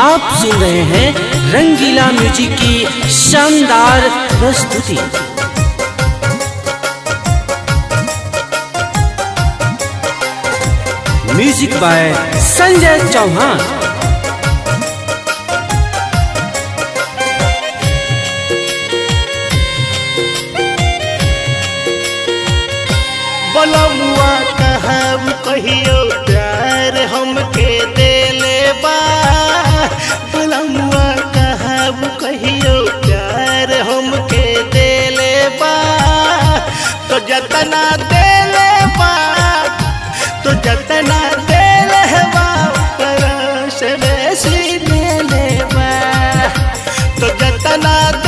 आप सुन रहे हैं रंगीला म्यूज़िक की शानदार प्रस्तुति। Music by Sanjay Chauhan. बलमुआ कहब कहियो प्यार हमके बा बलमुआ कहब कहियो, प्यार हमके देले बा। तो जतना देले बा तो जतना देले बा बेसी देले बा। तो जतना देले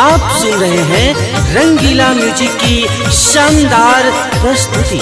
आप सुन रहे हैं रंगीला म्यूज़िक की शानदार प्रस्तुति।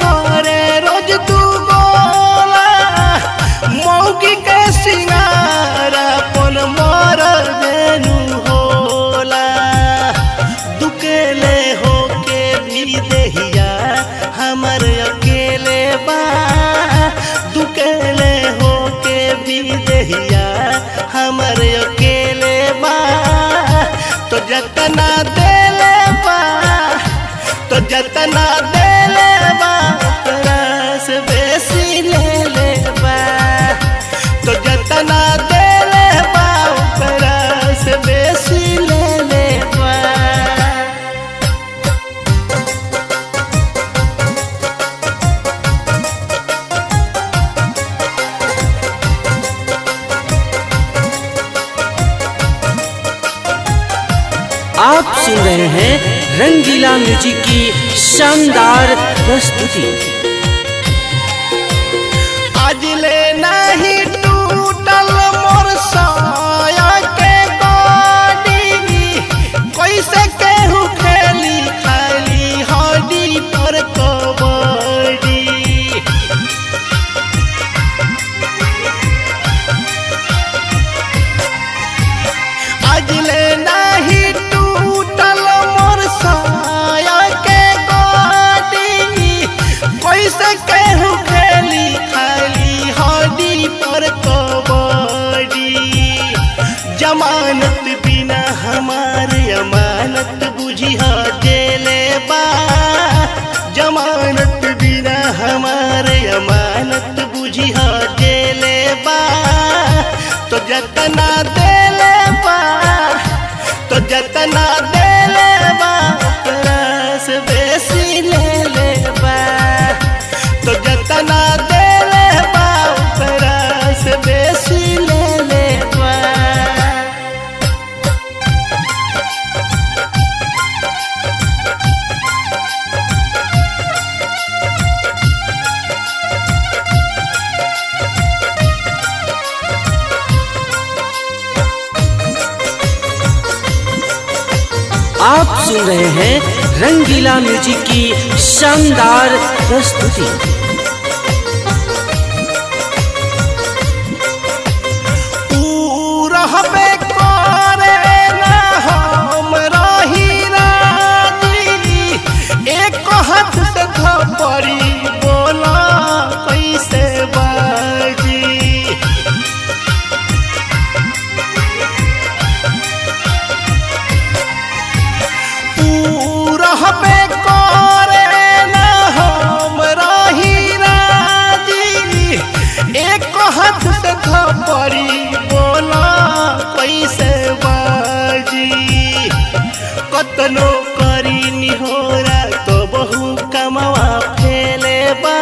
करे, रोज दू गोला मौकी के सिंगार अपन मर देनु होला। होके भी देहिया, हमर अकेले बा। होके भी देहिया, हमर अकेले बा। तो जतना देले बा तो जतना देले सुन रहे हैं रंगीला म्यूज़िक की शानदार प्रस्तुति। आज ले जमानत बिना हमारे अमानत बुझी जेले बा। जमानत बिना हमारे अमानत बुझी बा। तो जतना देले बा तो जतना देले बा तरस बेसी ले ले तो जतना आप सुन रहे हैं रंगीला म्यूज़िक की शानदार प्रस्तुति। खपरी बोला कैसे बाजी? कतनो करी निहोरा तो बहु कमवा फेले बा।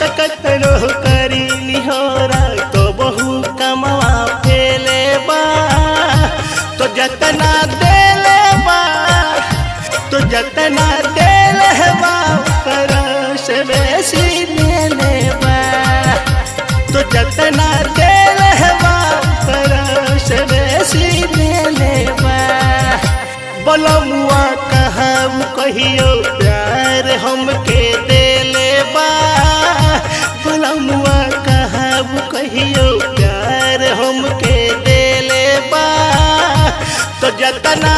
त कतनो करी निहोरा तो बहु कमवा फेले बा। तो जतना देले बा तो जतना बलमुआ कह कहियो, प्यार हमके देले बा। बलमुआ कह कहियो, प्यार हमके देले बा। तो जतना